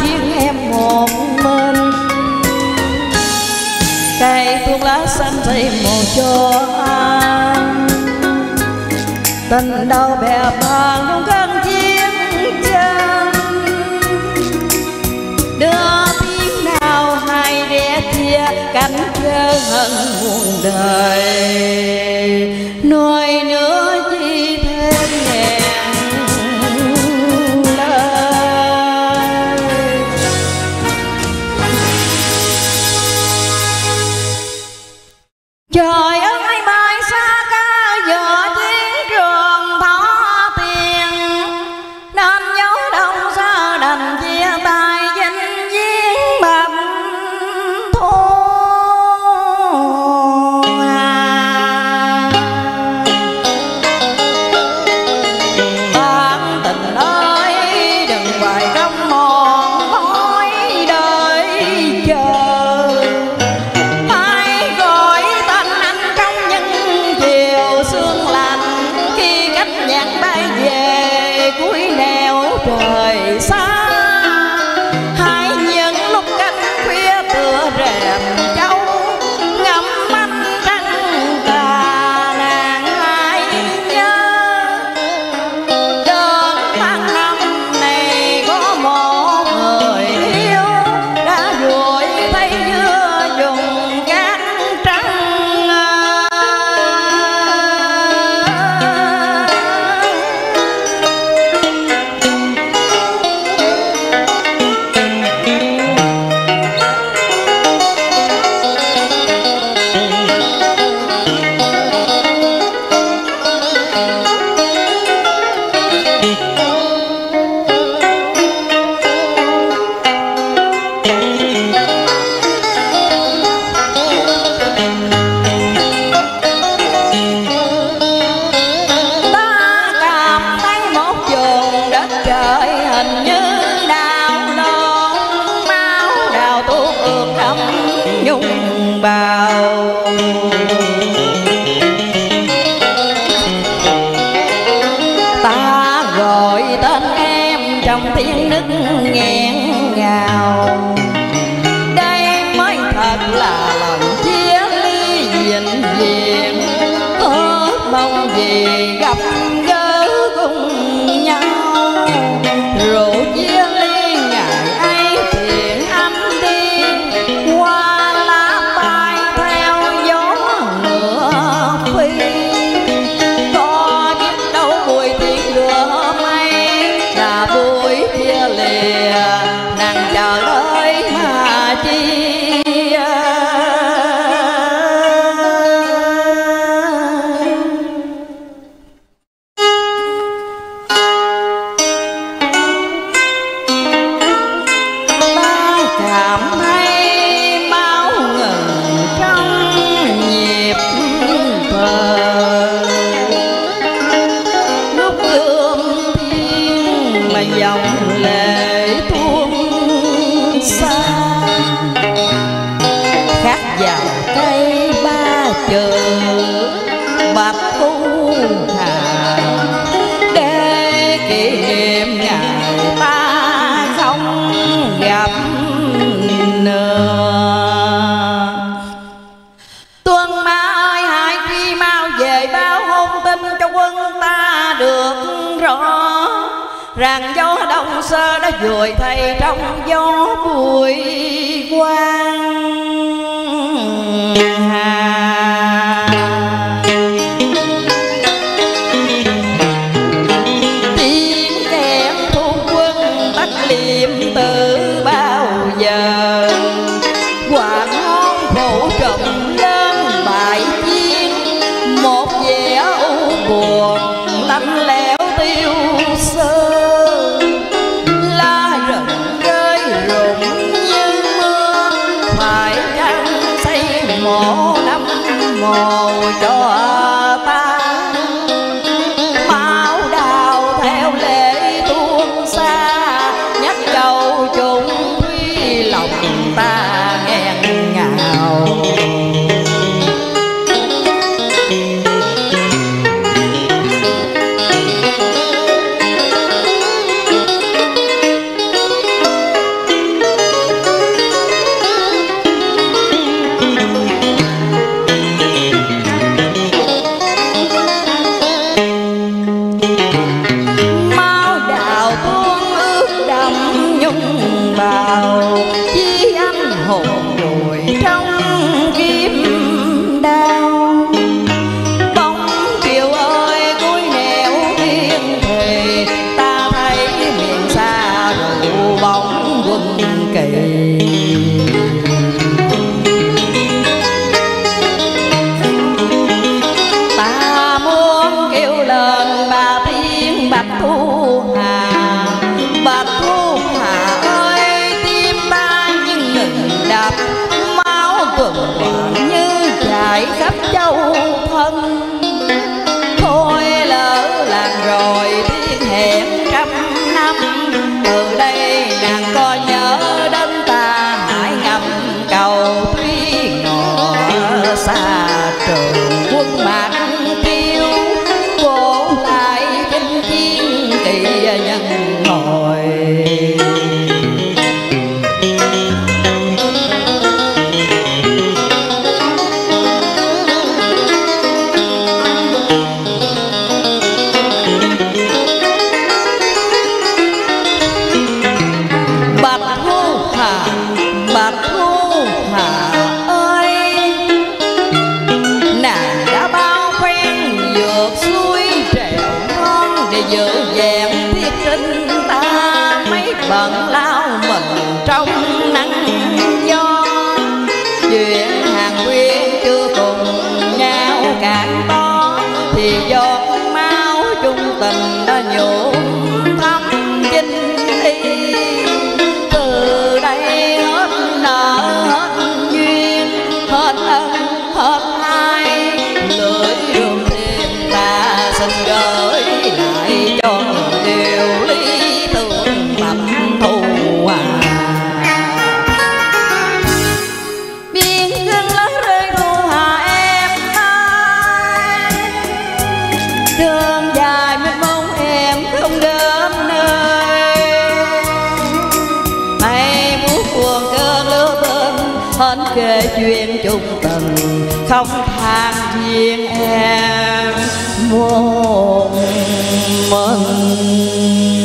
riêng em một mình. Cây thuốc lá xanh thêm màu cho anh. Tình đau bè bàng không cần chiến tranh đưa tiếng nào hai đẻ kia cánh trơ hận muôn đời. nhung bào. cây ba chữ bạc u thà. Để kỷ niệm ngày ta không gặp nữa tuân ma ơi hãy khi mau về báo hôn tin cho quân ta được rõ. Rằng gió đông sơ đã vùi thầy trong gió bụi quang ha kỳ ta muốn kêu lên bà tiên bạch thu hà. Bạch thu hà ơi, tim ta như đừng đập. Máu tuần hoàn như chảy khắp châu thân. Thôi lỡ làm rồi, thiên hẹn trăm năm. Từ đây nào tận lao mến kể chuyện chung tình không than thiên em một mình